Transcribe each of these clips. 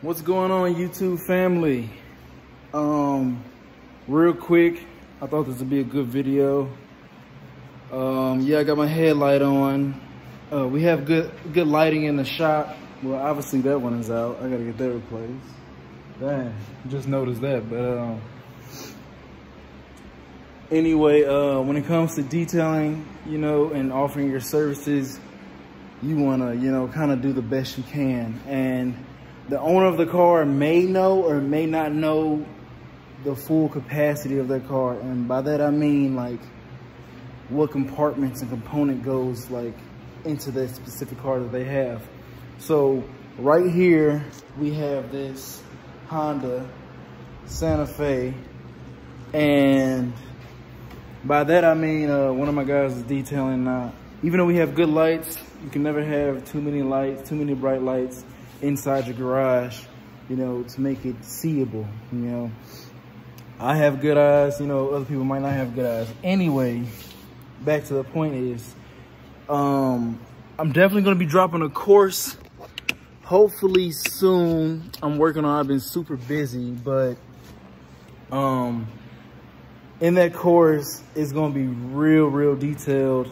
What's going on YouTube family? Um, real quick, I thought this would be a good video. Um, yeah, I got my headlight on. Uh, we have good good lighting in the shop. Well, obviously that one is out. I gotta get that replaced. Dang, just noticed that. But um, anyway, uh, when it comes to detailing, you know, and offering your services, you wanna, you know, kind of do the best you can. And the owner of the car may know or may not know the full capacity of their car. And by that I mean like what compartments and component goes like into that specific car that they have. So right here, we have this Hyundai Santa Fe. And by that I mean uh, one of my guys is detailing now. Even though we have good lights, you can never have too many lights, too many bright lights inside your garage, you know, to make it seeable, you know. I have good eyes, you know, other people might not have good eyes. Anyway, back to the point is, um, I'm definitely gonna be dropping a course, hopefully soon. I'm working on, I've been super busy, but um, in that course, it's gonna be real, real detailed.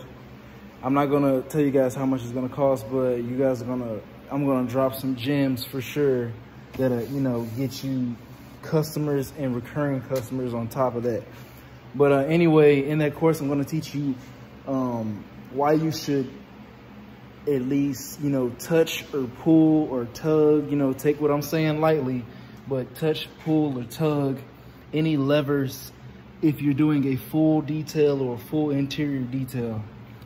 I'm not gonna tell you guys how much it's gonna cost, but you guys are gonna I'm gonna drop some gems for sure that you know get you customers and recurring customers on top of that. But uh, anyway, in that course, I'm gonna teach you um, why you should at least you know touch or pull or tug. You know, take what I'm saying lightly, but touch, pull, or tug any levers if you're doing a full detail or a full interior detail.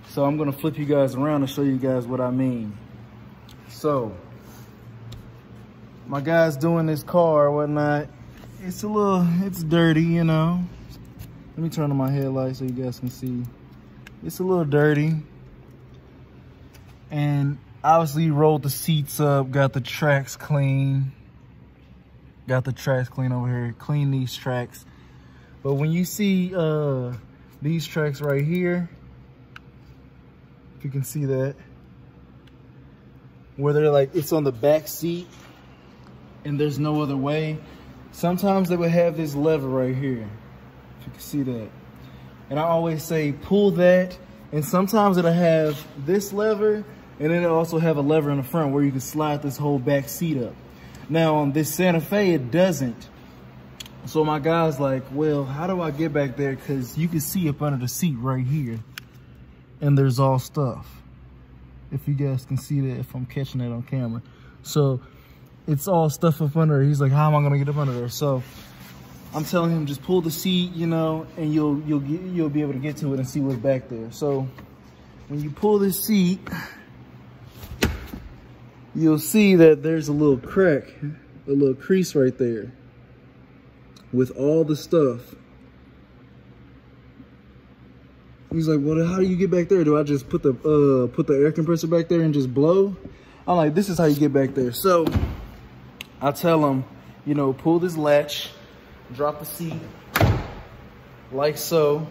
So I'm gonna flip you guys around and show you guys what I mean. So, my guy's doing this car or whatnot. It's a little, it's dirty, you know. Let me turn on my headlight so you guys can see. It's a little dirty. And obviously rolled the seats up, got the tracks clean. Got the tracks clean over here, clean these tracks. But when you see uh, these tracks right here, if you can see that, where they're like, it's on the back seat and there's no other way. Sometimes they would have this lever right here, if you can see that. And I always say, pull that. And sometimes it'll have this lever and then it'll also have a lever in the front where you can slide this whole back seat up. Now on this Santa Fe, it doesn't. So my guy's like, well, how do I get back there? Cause you can see up under the seat right here and there's all stuff if you guys can see that if I'm catching that on camera. So it's all stuff up under. He's like, how am I gonna get up under there? So I'm telling him just pull the seat, you know, and you'll you'll you'll be able to get to it and see what's back there. So when you pull this seat, you'll see that there's a little crack, a little crease right there with all the stuff He's like, well, how do you get back there? Do I just put the uh, put the air compressor back there and just blow? I'm like, this is how you get back there. So I tell him, you know, pull this latch, drop the seat like so.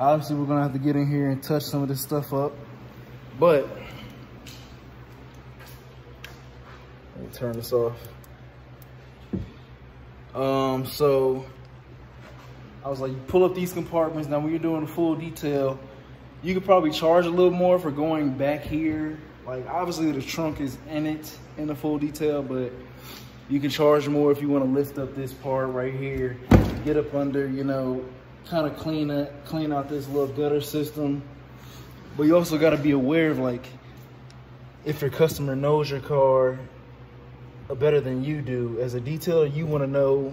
Obviously, we're gonna have to get in here and touch some of this stuff up, but let me turn this off. Um, so I was like, you pull up these compartments. Now when you're doing a full detail, you could probably charge a little more for going back here. Like obviously the trunk is in it in the full detail, but you can charge more if you want to lift up this part right here, get up under, you know, kind of clean it, clean out this little gutter system. But you also got to be aware of like, if your customer knows your car uh, better than you do, as a detailer, you want to know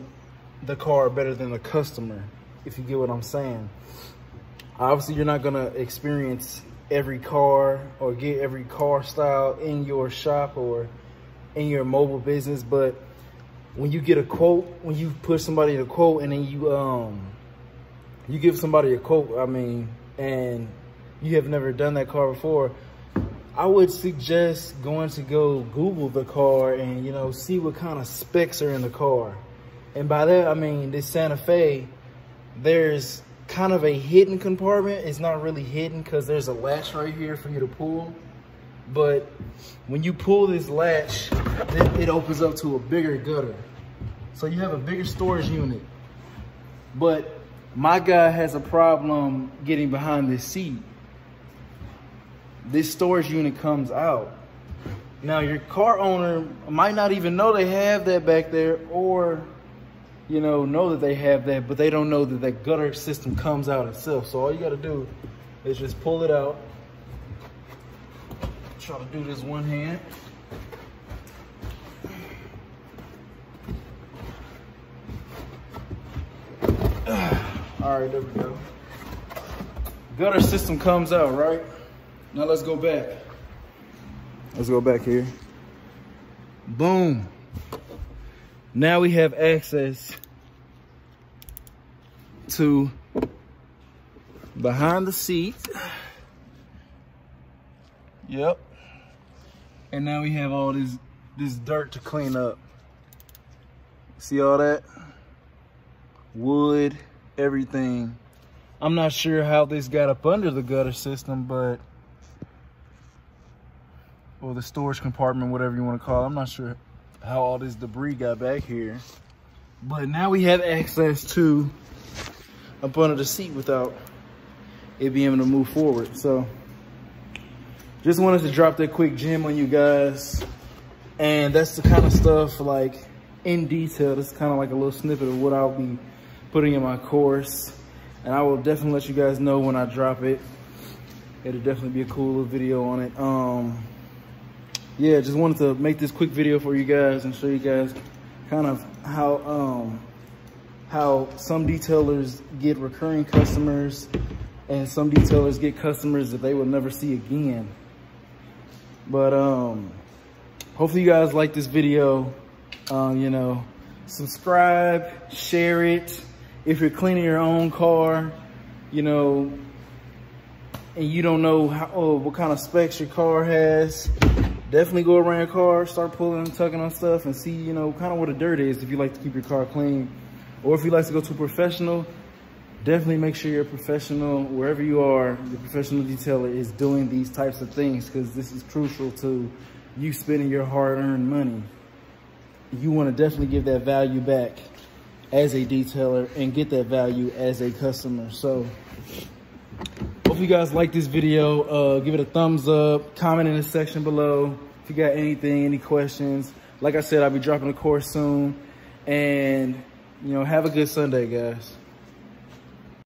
the car better than the customer if you get what I'm saying. Obviously, you're not gonna experience every car or get every car style in your shop or in your mobile business, but when you get a quote, when you put somebody a quote and then you um you give somebody a quote, I mean, and you have never done that car before, I would suggest going to go Google the car and, you know, see what kind of specs are in the car. And by that, I mean, this Santa Fe, there's kind of a hidden compartment. It's not really hidden because there's a latch right here for you to pull. But when you pull this latch, it, it opens up to a bigger gutter. So you have a bigger storage unit. But my guy has a problem getting behind this seat. This storage unit comes out. Now your car owner might not even know they have that back there or you know, know that they have that, but they don't know that that gutter system comes out itself. So all you gotta do is just pull it out. Try to do this one hand. All right, there we go. Gutter system comes out, right? Now let's go back. Let's go back here. Boom. Now we have access to behind the seat. Yep. And now we have all this this dirt to clean up. See all that? Wood, everything. I'm not sure how this got up under the gutter system, but or the storage compartment, whatever you want to call it. I'm not sure how all this debris got back here. But now we have access to up under the seat without it being able to move forward. So just wanted to drop that quick gem on you guys. And that's the kind of stuff like in detail. That's kind of like a little snippet of what I'll be putting in my course. And I will definitely let you guys know when I drop it. It'll definitely be a cool little video on it. Um, yeah, just wanted to make this quick video for you guys and show you guys kind of how um, how some detailers get recurring customers and some detailers get customers that they will never see again. But um, hopefully you guys like this video. Um, you know, subscribe, share it. If you're cleaning your own car, you know, and you don't know how, oh, what kind of specs your car has, definitely go around your car, start pulling and tugging on stuff and see, you know, kind of what the dirt is if you like to keep your car clean. Or if you like to go to a professional, definitely make sure you're a professional wherever you are. The professional detailer is doing these types of things because this is crucial to you spending your hard-earned money. You want to definitely give that value back as a detailer and get that value as a customer. So Hope you guys like this video. Uh, give it a thumbs up. Comment in the section below if you got anything, any questions. Like I said, I'll be dropping a course soon. And, you know, have a good Sunday, guys.